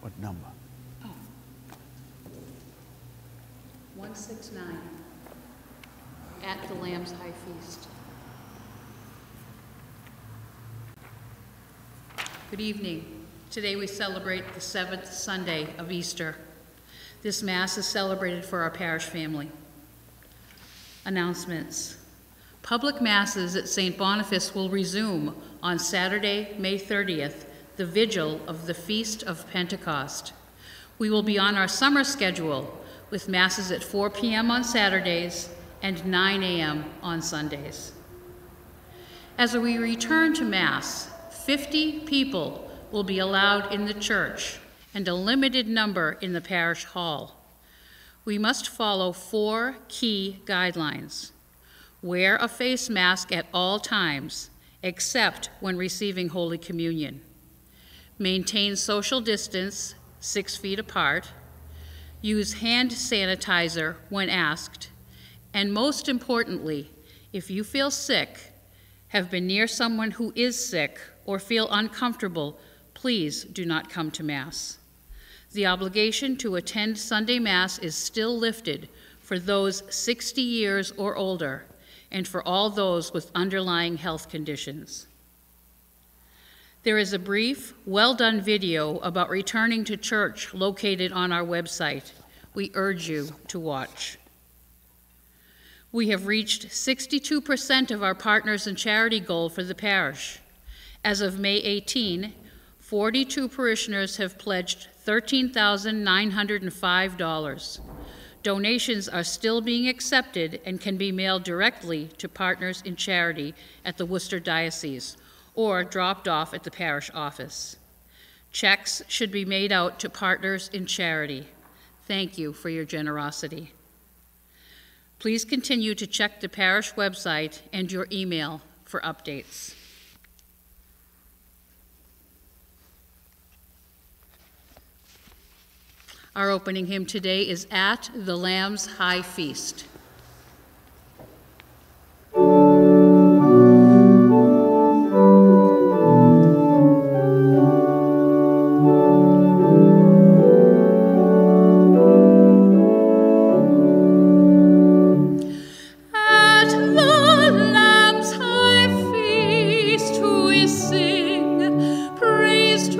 What number? 169, at the Lamb's High Feast. Good evening. Today we celebrate the seventh Sunday of Easter. This Mass is celebrated for our parish family. Announcements. Public Masses at St. Boniface will resume on Saturday, May 30th, the vigil of the Feast of Pentecost. We will be on our summer schedule with Masses at 4 p.m. on Saturdays and 9 a.m. on Sundays. As we return to Mass, 50 people will be allowed in the church and a limited number in the parish hall. We must follow four key guidelines. Wear a face mask at all times, except when receiving Holy Communion. Maintain social distance, six feet apart. Use hand sanitizer when asked. And most importantly, if you feel sick, have been near someone who is sick, or feel uncomfortable, please do not come to Mass. The obligation to attend Sunday Mass is still lifted for those 60 years or older and for all those with underlying health conditions. There is a brief, well done video about returning to church located on our website. We urge you to watch. We have reached 62% of our Partners in Charity goal for the parish. As of May 18, 42 parishioners have pledged $13,905. Donations are still being accepted and can be mailed directly to Partners in Charity at the Worcester Diocese or dropped off at the parish office. Checks should be made out to Partners in Charity. Thank you for your generosity. Please continue to check the parish website and your email for updates. Our opening hymn today is At the Lamb's High Feast.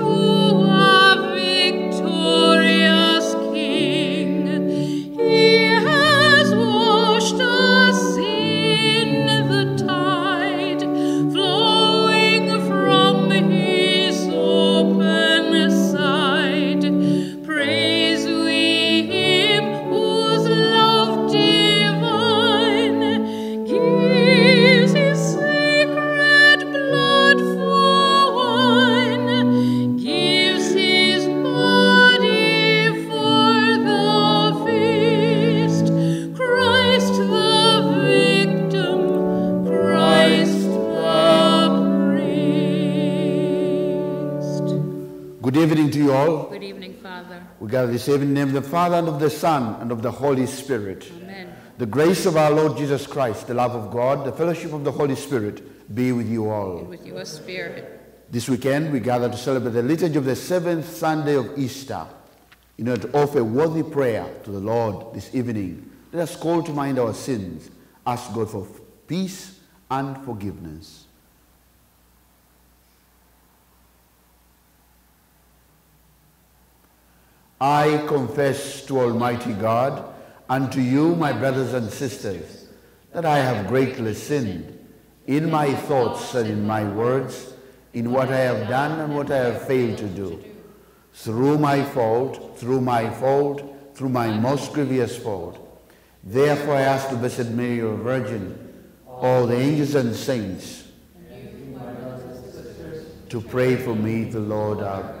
This Father, and of the Son, and of the Holy Spirit. Amen. The grace of our Lord Jesus Christ, the love of God, the fellowship of the Holy Spirit be with you all. And with your spirit. This weekend, we gather to celebrate the liturgy of the seventh Sunday of Easter in order to offer a worthy prayer to the Lord this evening. Let us call to mind our sins, ask God for peace and forgiveness. I confess to Almighty God and to you, my brothers and sisters, that I have greatly sinned in my thoughts and in my words, in what I have done and what I have failed to do. Through my fault, through my fault, through my most grievous fault. Therefore I ask the Blessed Mary, your Virgin, all the angels and saints, to pray for me, the Lord our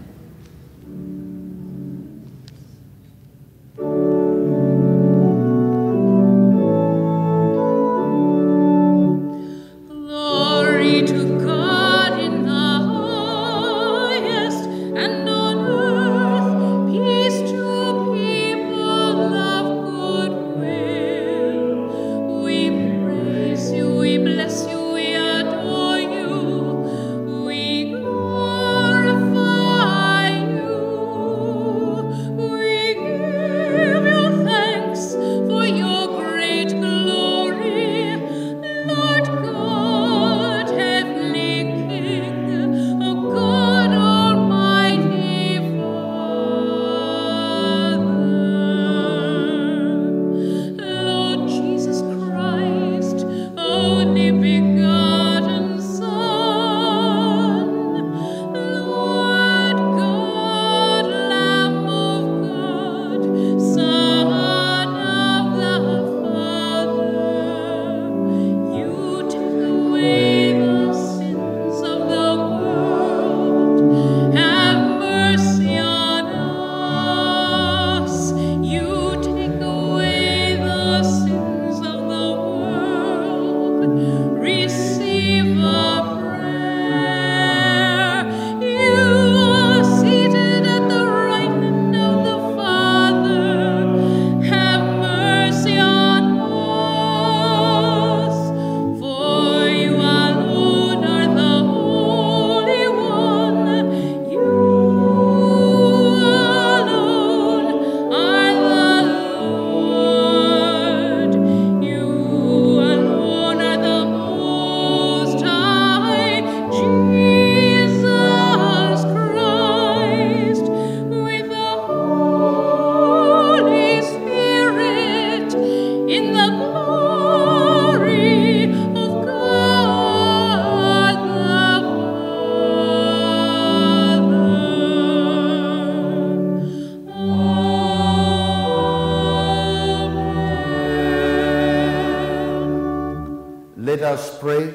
Let us pray.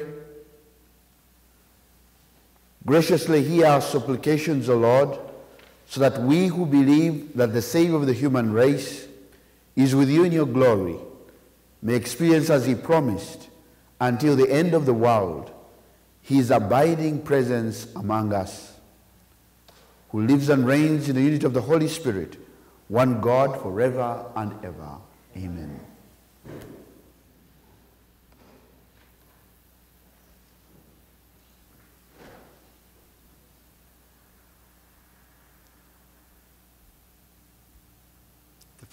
Graciously hear our supplications, O Lord, so that we who believe that the Savior of the human race is with you in your glory may experience as he promised until the end of the world his abiding presence among us, who lives and reigns in the unity of the Holy Spirit, one God forever and ever. Amen.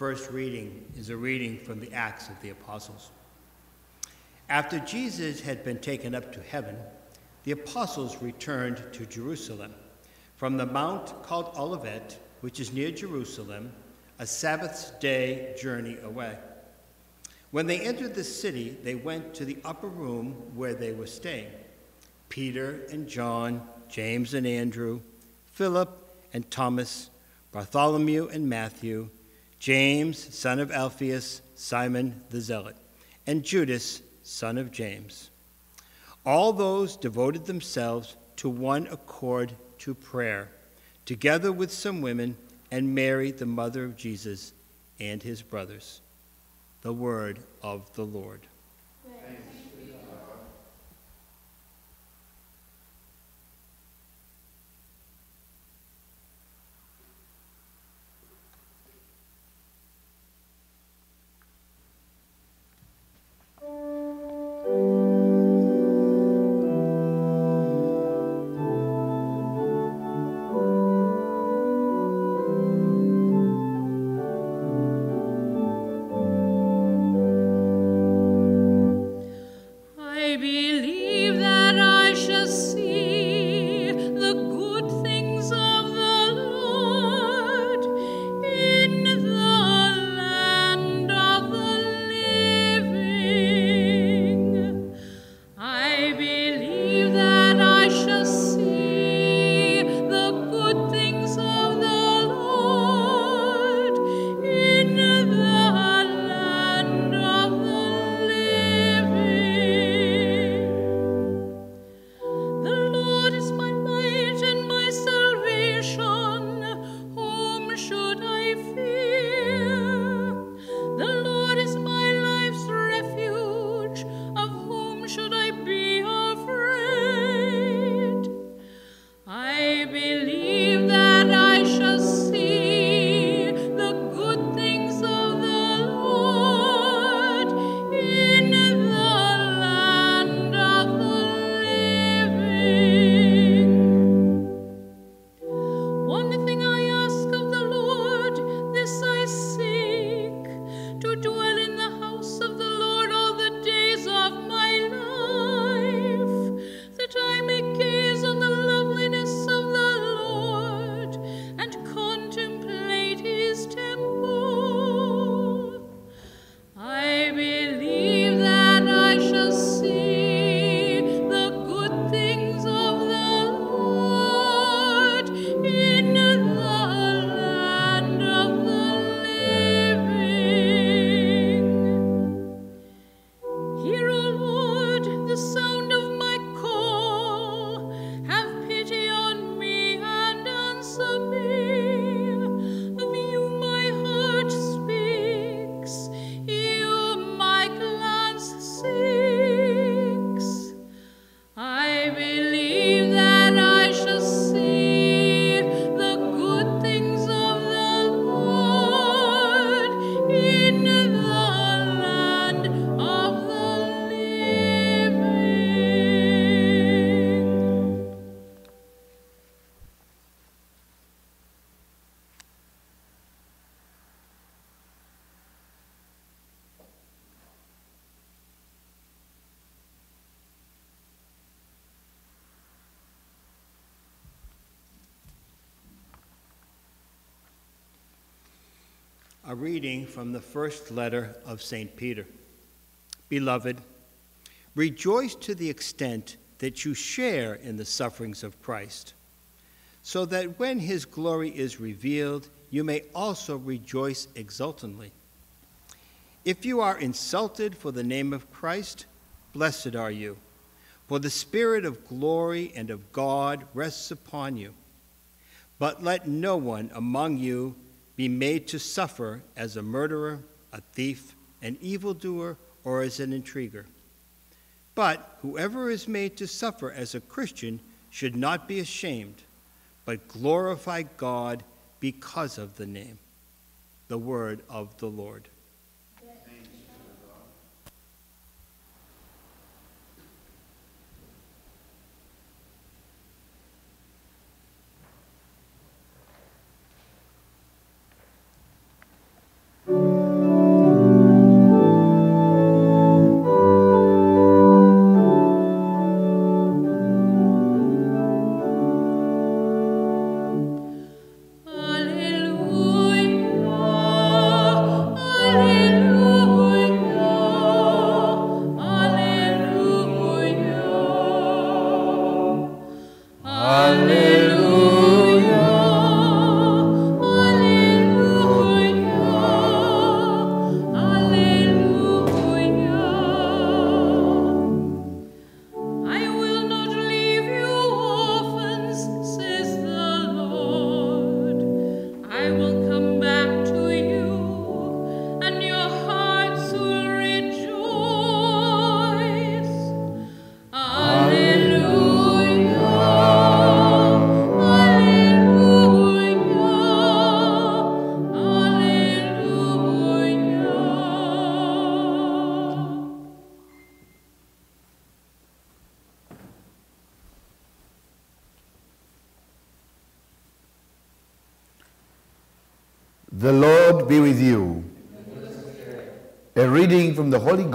First reading is a reading from the Acts of the Apostles. After Jesus had been taken up to heaven, the apostles returned to Jerusalem from the mount called Olivet, which is near Jerusalem, a Sabbath's day journey away. When they entered the city, they went to the upper room where they were staying. Peter and John, James and Andrew, Philip and Thomas, Bartholomew and Matthew, James, son of Alphaeus, Simon the Zealot, and Judas, son of James. All those devoted themselves to one accord to prayer, together with some women and Mary, the mother of Jesus, and his brothers. The word of the Lord. A reading from the first letter of St. Peter. Beloved, rejoice to the extent that you share in the sufferings of Christ, so that when his glory is revealed, you may also rejoice exultantly. If you are insulted for the name of Christ, blessed are you, for the Spirit of glory and of God rests upon you. But let no one among you be made to suffer as a murderer, a thief, an evildoer, or as an intriguer. But whoever is made to suffer as a Christian should not be ashamed, but glorify God because of the name. The word of the Lord.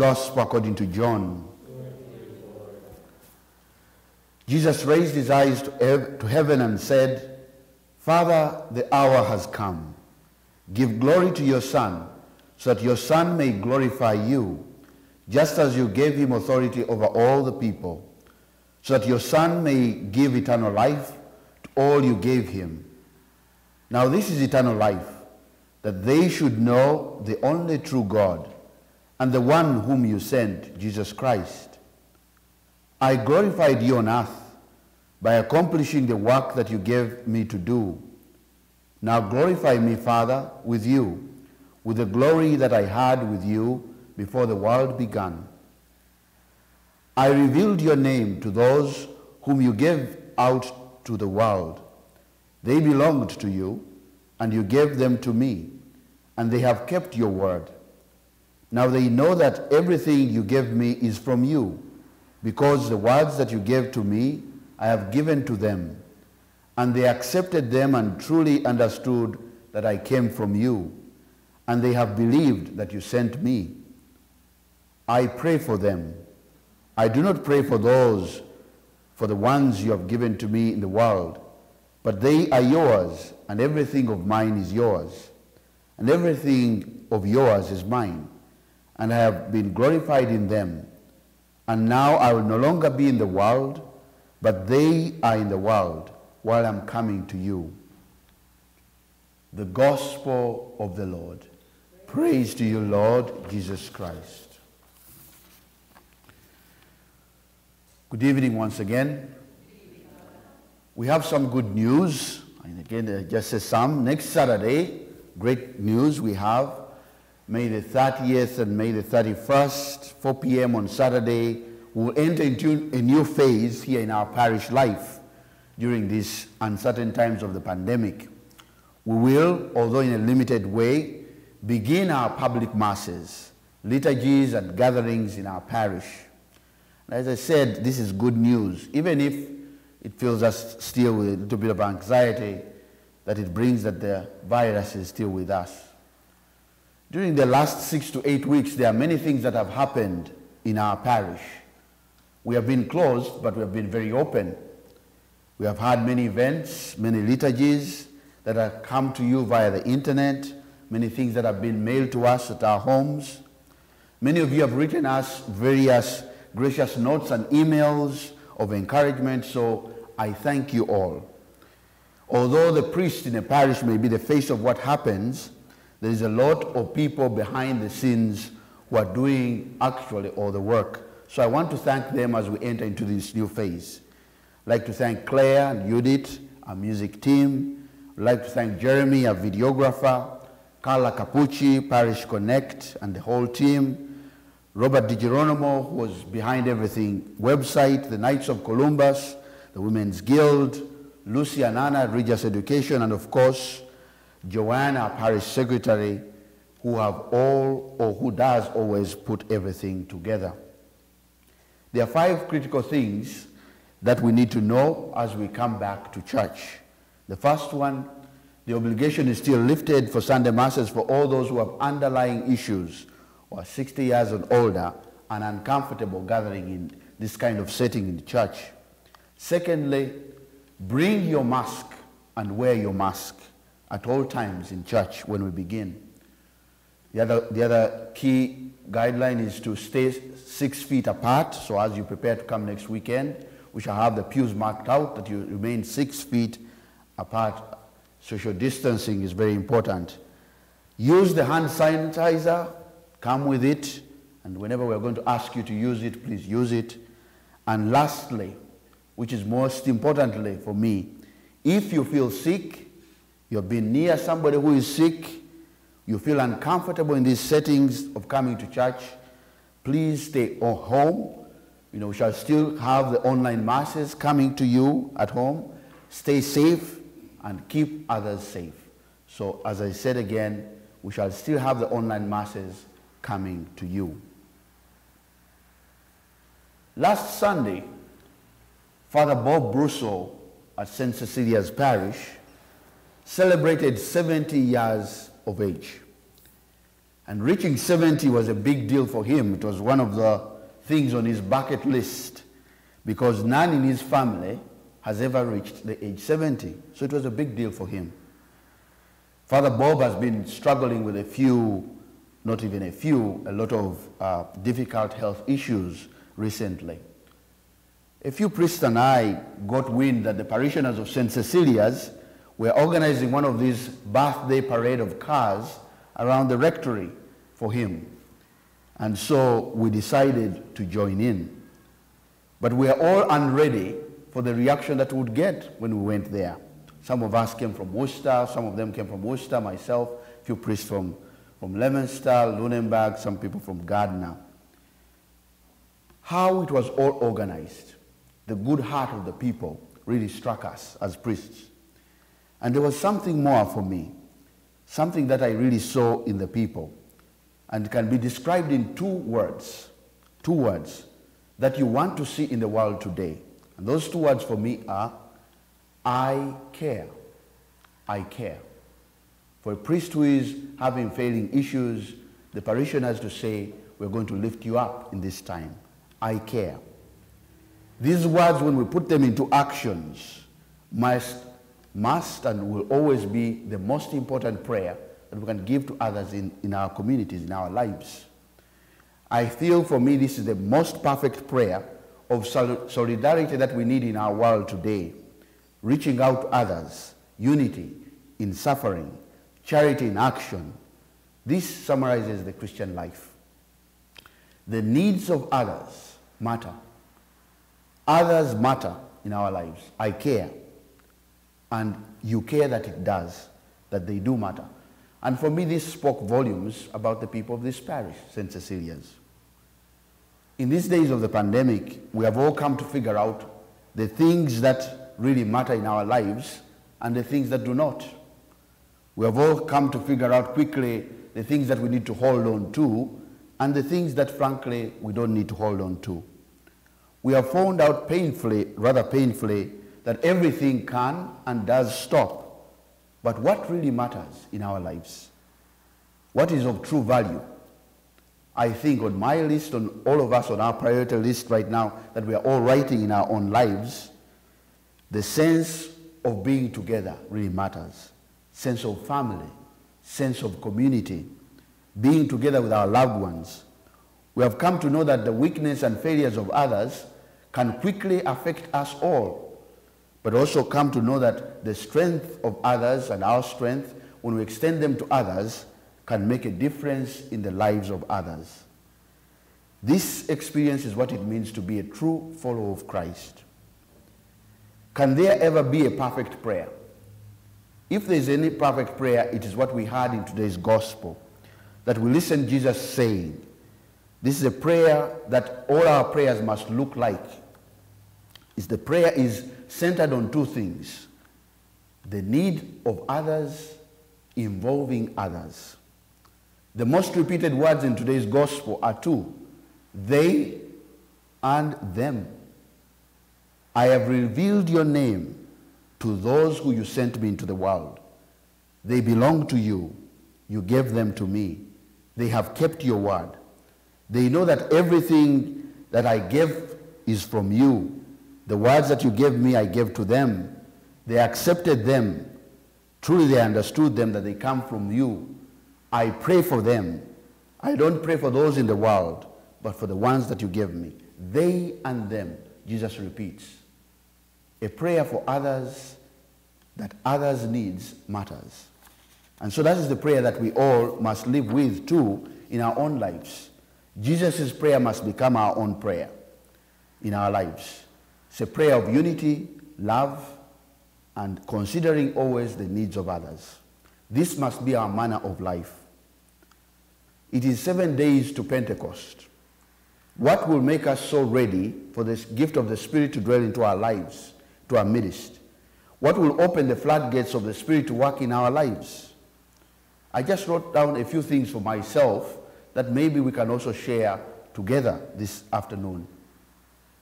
Gospel according to John. Jesus raised his eyes to heaven and said, Father, the hour has come. Give glory to your Son, so that your Son may glorify you, just as you gave him authority over all the people, so that your Son may give eternal life to all you gave him. Now this is eternal life that they should know the only true God and the one whom you sent, Jesus Christ. I glorified you on earth by accomplishing the work that you gave me to do. Now glorify me, Father, with you, with the glory that I had with you before the world began. I revealed your name to those whom you gave out to the world. They belonged to you and you gave them to me, and they have kept your word. Now they know that everything you gave me is from you, because the words that you gave to me I have given to them, and they accepted them and truly understood that I came from you, and they have believed that you sent me. I pray for them. I do not pray for those, for the ones you have given to me in the world, but they are yours, and everything of mine is yours, and everything of yours is mine, and I have been glorified in them. And now I will no longer be in the world, but they are in the world while I'm coming to you. The Gospel of the Lord. Praise to you, Lord Jesus Christ. Good evening once again. We have some good news. And again, uh, just say some. Next Saturday, great news we have. May the 30th and May the 31st, 4 p.m. on Saturday, we will enter into a new phase here in our parish life during these uncertain times of the pandemic. We will, although in a limited way, begin our public masses, liturgies and gatherings in our parish. As I said, this is good news, even if it fills us still with a little bit of anxiety that it brings that the virus is still with us. During the last six to eight weeks, there are many things that have happened in our parish. We have been closed, but we have been very open. We have had many events, many liturgies that have come to you via the internet, many things that have been mailed to us at our homes. Many of you have written us various gracious notes and emails of encouragement, so I thank you all. Although the priest in a parish may be the face of what happens, there is a lot of people behind the scenes who are doing actually all the work So I want to thank them as we enter into this new phase. I'd like to thank Claire and Judith, our music team. I'd like to thank Jeremy, our videographer, Carla Capucci, Parish Connect, and the whole team. Robert DiGeronimo, who was behind everything, website, the Knights of Columbus, the Women's Guild, Lucy and Anna Regis Education, and of course, Joanna, parish secretary, who have all or who does always put everything together. There are five critical things that we need to know as we come back to church. The first one, the obligation is still lifted for Sunday Masses for all those who have underlying issues or 60 years and older and uncomfortable gathering in this kind of setting in the church. Secondly, bring your mask and wear your mask at all times in church when we begin. The other, the other key guideline is to stay six feet apart. So as you prepare to come next weekend, we shall have the pews marked out that you remain six feet apart. Social distancing is very important. Use the hand sanitizer, come with it, and whenever we're going to ask you to use it, please use it. And lastly, which is most importantly for me, if you feel sick, you've been near somebody who is sick, you feel uncomfortable in these settings of coming to church, please stay at home. You know, we shall still have the online masses coming to you at home. Stay safe and keep others safe. So as I said again, we shall still have the online masses coming to you. Last Sunday, Father Bob Brusso at St. Cecilia's Parish celebrated 70 years of age. And reaching 70 was a big deal for him. It was one of the things on his bucket list because none in his family has ever reached the age 70. So it was a big deal for him. Father Bob has been struggling with a few, not even a few, a lot of uh, difficult health issues recently. A few priests and I got wind that the parishioners of St. Cecilia's we're organizing one of these birthday parade of cars around the rectory for him. And so we decided to join in. But we are all unready for the reaction that we would get when we went there. Some of us came from Worcester, some of them came from Worcester, myself, a few priests from, from Leominster, Lunenburg, some people from Gardner. How it was all organized, the good heart of the people really struck us as priests. And there was something more for me, something that I really saw in the people, and can be described in two words, two words that you want to see in the world today. And those two words for me are, I care. I care. For a priest who is having failing issues, the parishioners to say, we're going to lift you up in this time. I care. These words, when we put them into actions, must must and will always be the most important prayer that we can give to others in, in our communities, in our lives. I feel for me this is the most perfect prayer of solidarity that we need in our world today. Reaching out to others, unity in suffering, charity in action. This summarizes the Christian life. The needs of others matter. Others matter in our lives. I care and you care that it does, that they do matter. And for me, this spoke volumes about the people of this parish, St. Cecilia's. In these days of the pandemic, we have all come to figure out the things that really matter in our lives and the things that do not. We have all come to figure out quickly the things that we need to hold on to and the things that, frankly, we don't need to hold on to. We have found out painfully, rather painfully, that everything can and does stop. But what really matters in our lives? What is of true value? I think on my list, on all of us on our priority list right now, that we are all writing in our own lives, the sense of being together really matters. Sense of family, sense of community, being together with our loved ones. We have come to know that the weakness and failures of others can quickly affect us all but also come to know that the strength of others and our strength, when we extend them to others, can make a difference in the lives of others. This experience is what it means to be a true follower of Christ. Can there ever be a perfect prayer? If there is any perfect prayer, it is what we heard in today's gospel that we listen Jesus saying. This is a prayer that all our prayers must look like. Is the prayer is centered on two things. The need of others involving others. The most repeated words in today's gospel are two. They and them. I have revealed your name to those who you sent me into the world. They belong to you. You gave them to me. They have kept your word. They know that everything that I gave is from you. The words that you gave me, I gave to them. They accepted them. Truly, they understood them that they come from you. I pray for them. I don't pray for those in the world, but for the ones that you gave me. They and them, Jesus repeats. A prayer for others that others' needs matters. And so that is the prayer that we all must live with too in our own lives. Jesus' prayer must become our own prayer in our lives. It's a prayer of unity, love, and considering always the needs of others. This must be our manner of life. It is seven days to Pentecost. What will make us so ready for this gift of the Spirit to dwell into our lives, to our midst? What will open the floodgates of the Spirit to work in our lives? I just wrote down a few things for myself that maybe we can also share together this afternoon.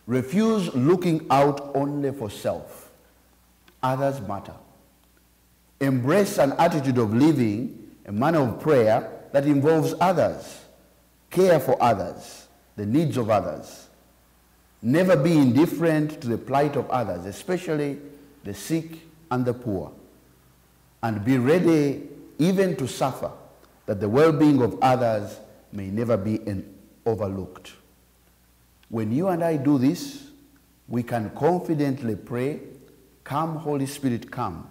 Refuse looking out only for self. Others matter. Embrace an attitude of living, a manner of prayer that involves others. Care for others, the needs of others. Never be indifferent to the plight of others, especially the sick and the poor. And be ready even to suffer, that the well-being of others may never be overlooked. When you and I do this, we can confidently pray, Come, Holy Spirit, come,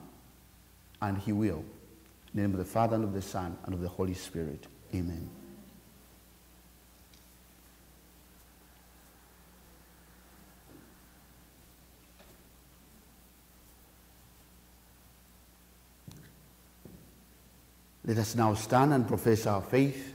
and he will. In the name of the Father, and of the Son, and of the Holy Spirit. Amen. Let us now stand and profess our faith,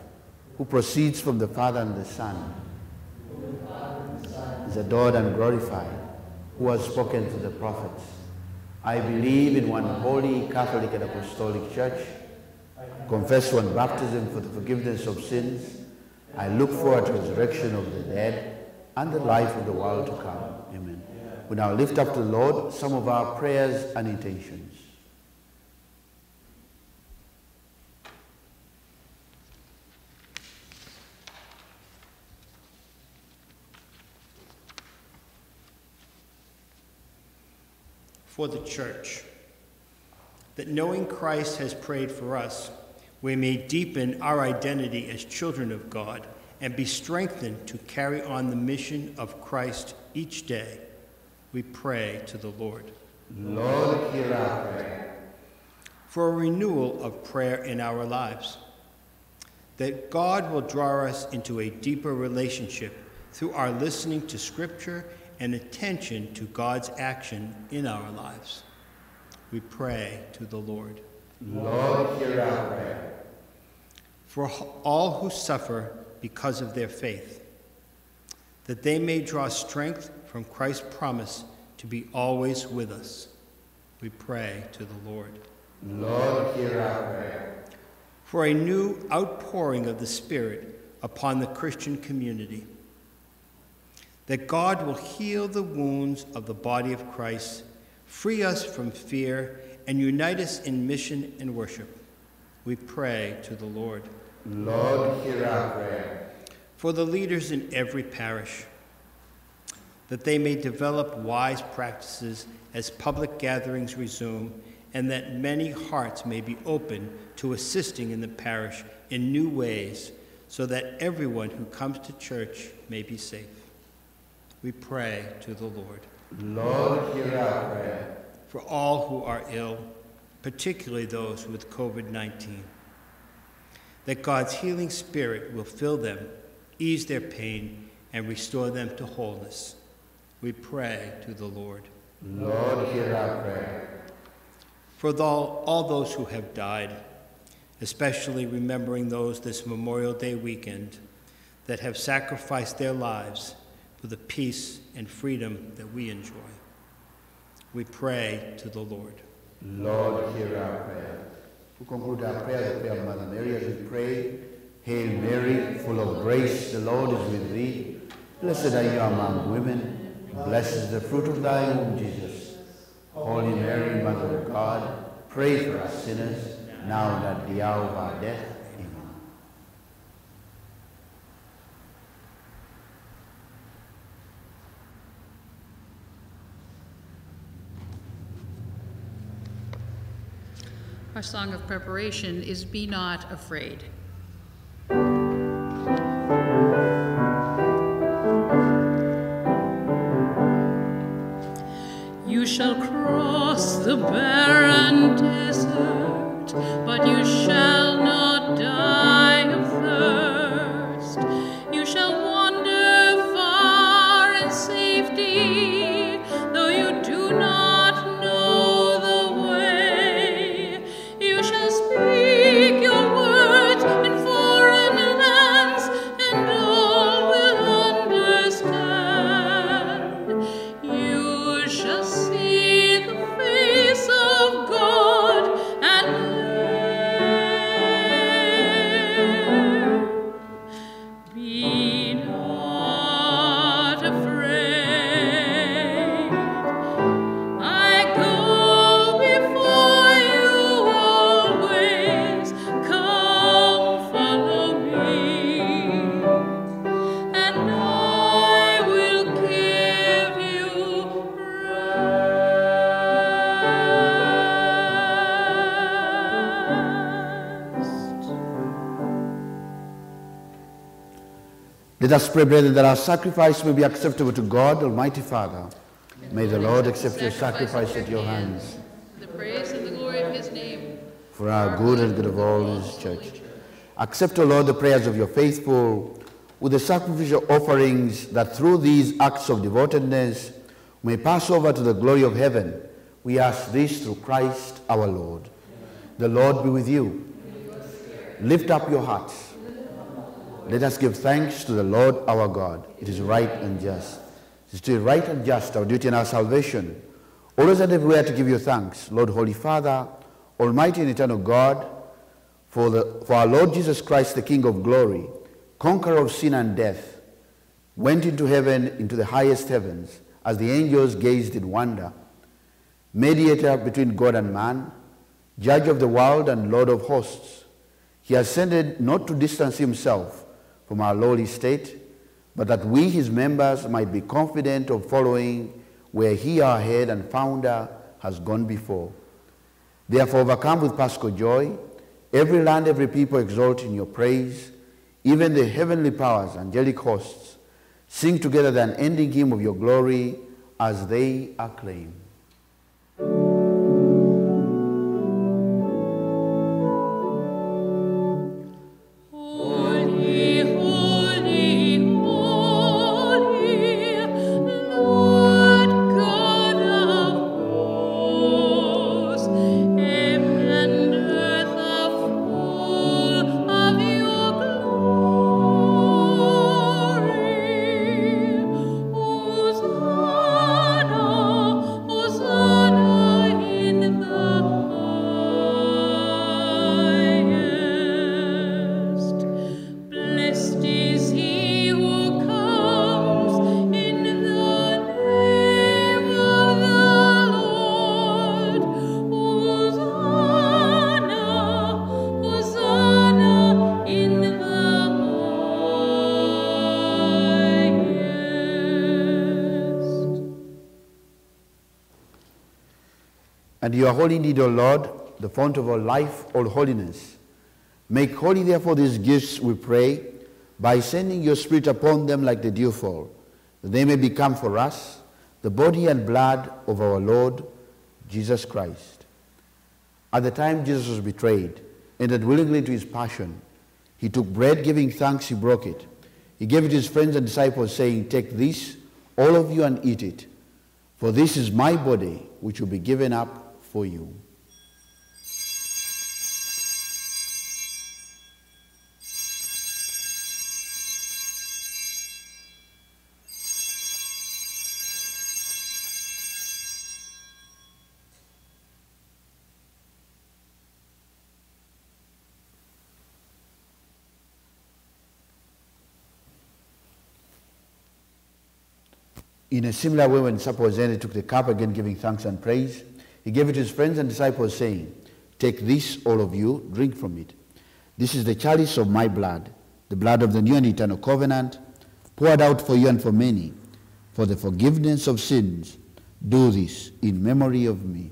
who proceeds from the Father and the Son, is adored and glorified, who has spoken to the prophets. I believe in one holy Catholic and Apostolic Church, confess one baptism for the forgiveness of sins. I look forward to resurrection of the dead and the life of the world to come. Amen. We now lift up to the Lord some of our prayers and intentions. For the church, that knowing Christ has prayed for us, we may deepen our identity as children of God and be strengthened to carry on the mission of Christ each day. We pray to the Lord. Lord, hear our prayer. For a renewal of prayer in our lives, that God will draw us into a deeper relationship through our listening to Scripture and attention to God's action in our lives. We pray to the Lord. Lord, hear our prayer. For all who suffer because of their faith, that they may draw strength from Christ's promise to be always with us. We pray to the Lord. Lord, hear our prayer. For a new outpouring of the Spirit upon the Christian community, that God will heal the wounds of the body of Christ, free us from fear, and unite us in mission and worship. We pray to the Lord. Lord, hear our prayer. For the leaders in every parish, that they may develop wise practices as public gatherings resume, and that many hearts may be open to assisting in the parish in new ways, so that everyone who comes to church may be safe. We pray to the Lord. Lord, hear our prayer. For all who are ill, particularly those with COVID 19, that God's healing spirit will fill them, ease their pain, and restore them to wholeness. We pray to the Lord. Lord, hear our prayer. For all, all those who have died, especially remembering those this Memorial Day weekend that have sacrificed their lives for the peace and freedom that we enjoy. We pray to the Lord. Lord, hear our prayer. To conclude our prayer, the prayer of Mother Mary as we pray, Hail Mary, full of grace, the Lord is with thee. Blessed are you among women, blessed is the fruit of thy womb, Jesus. Holy Mary, Mother of God, pray for us sinners, now and at the hour of our death. Amen. Our song of preparation is Be Not Afraid. You shall cross the barren desert, Let us pray, brethren, that our sacrifice may be acceptable to God, Almighty Father. May the Lord accept your sacrifice at your hands The praise and the glory of his name. for our good and good of all his church. Accept, O Lord, the prayers of your faithful with the sacrificial offerings that through these acts of devotedness may pass over to the glory of heaven. We ask this through Christ our Lord. The Lord be with you. Lift up your hearts. Let us give thanks to the Lord our God. It is right and just. It is to right and just, our duty and our salvation. Always and everywhere to give you thanks, Lord, Holy Father, Almighty and eternal God, for, the, for our Lord Jesus Christ, the King of glory, conqueror of sin and death, went into heaven, into the highest heavens, as the angels gazed in wonder, mediator between God and man, judge of the world and Lord of hosts. He ascended not to distance himself from our lowly state, but that we, his members, might be confident of following where he, our head and founder, has gone before. Therefore, overcome with paschal joy, every land, every people exult in your praise, even the heavenly powers, angelic hosts, sing together the unending hymn of your glory as they acclaim. Are holy indeed, O Lord, the fount of all life, all holiness. Make holy, therefore, these gifts, we pray, by sending your Spirit upon them like the dewfall, that they may become for us the body and blood of our Lord Jesus Christ. At the time Jesus was betrayed, entered willingly into his passion, he took bread, giving thanks, he broke it. He gave it to his friends and disciples, saying, Take this, all of you, and eat it. For this is my body, which will be given up for you. In a similar way, when supper was ended, took the cup again, giving thanks and praise. He gave it to his friends and disciples, saying, Take this, all of you, drink from it. This is the chalice of my blood, the blood of the new and eternal covenant, poured out for you and for many, for the forgiveness of sins. Do this in memory of me.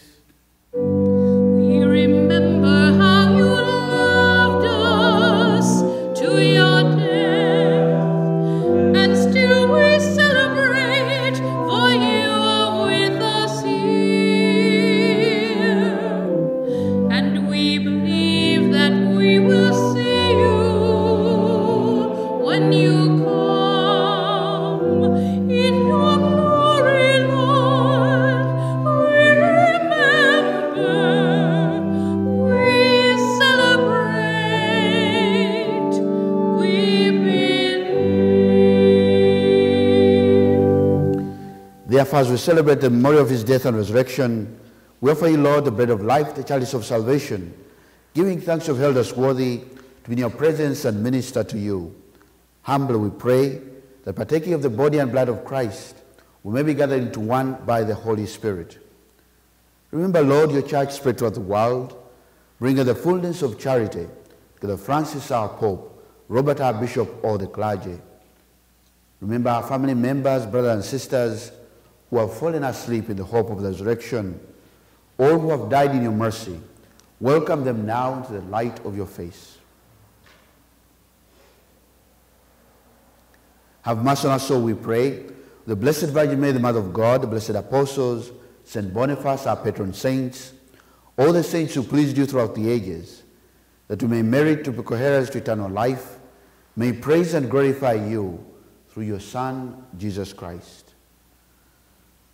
As we celebrate the memory of his death and resurrection, we offer you, Lord, the bread of life, the chalice of salvation, giving thanks to have held us worthy to be in your presence and minister to you. Humbly we pray that partaking of the body and blood of Christ, we may be gathered into one by the Holy Spirit. Remember, Lord, your church spread throughout the world, bringing the fullness of charity to the Francis our Pope, Robert our Bishop, all the clergy. Remember our family members, brothers and sisters who have fallen asleep in the hope of the resurrection, all who have died in your mercy. Welcome them now into the light of your face. Have mercy on us, so we pray. The Blessed Virgin Mary, the Mother of God, the blessed apostles, St. Boniface, our patron saints, all the saints who pleased you throughout the ages, that we may merit to be coherents to eternal life, may praise and glorify you through your Son, Jesus Christ.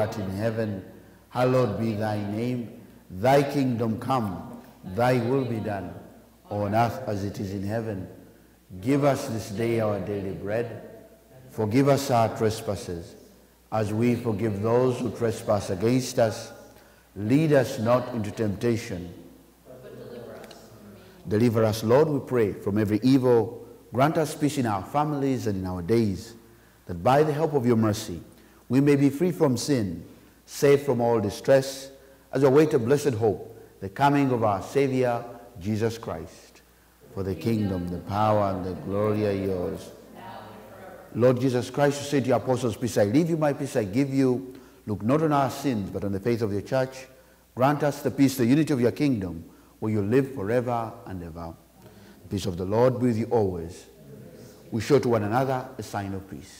Art in heaven, hallowed be thy name. Thy kingdom come, thy will be done, on earth as it is in heaven. Give us this day our daily bread. Forgive us our trespasses, as we forgive those who trespass against us. Lead us not into temptation. Deliver us, Lord, we pray, from every evil. Grant us peace in our families and in our days, that by the help of your mercy we may be free from sin, safe from all distress, as we await a blessed hope, the coming of our Savior, Jesus Christ. For the kingdom, the power, and the glory are yours. Lord Jesus Christ, you said to your apostles, Peace I leave you, my peace I give you. Look not on our sins, but on the faith of your church. Grant us the peace, the unity of your kingdom, where you live forever and ever. The peace of the Lord be with you always. We show to one another a sign of peace.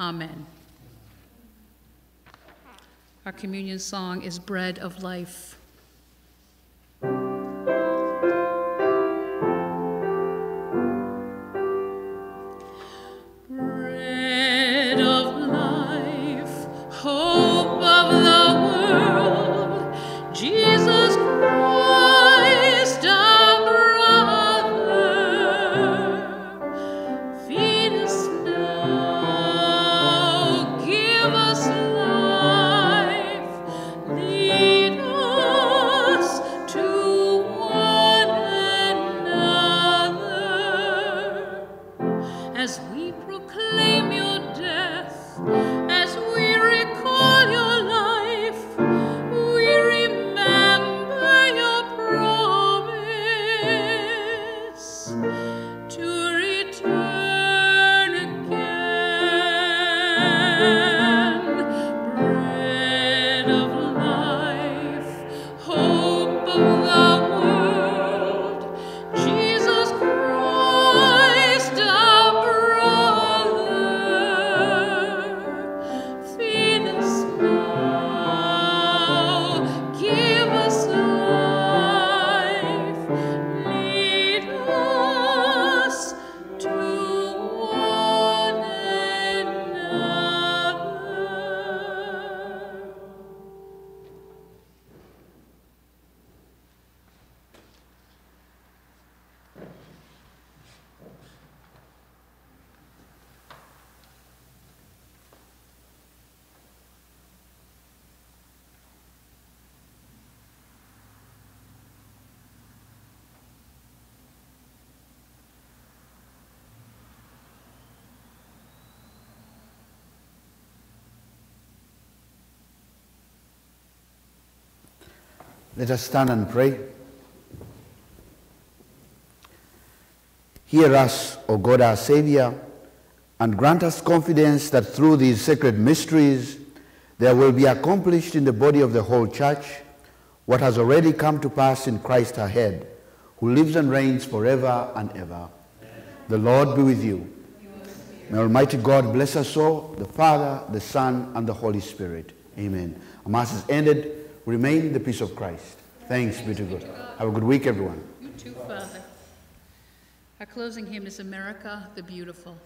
Amen. Our communion song is Bread of Life. Let us stand and pray. Hear us, O God our Savior, and grant us confidence that through these sacred mysteries there will be accomplished in the body of the whole church what has already come to pass in Christ our head, who lives and reigns forever and ever. The Lord be with you. May Almighty God bless us all, the Father, the Son, and the Holy Spirit. Amen. Our Mass is ended. Remain in the peace of Christ. Thanks be to God. Have a good week, everyone. You too, Father. Our closing hymn is America the Beautiful.